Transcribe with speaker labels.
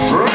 Speaker 1: Right.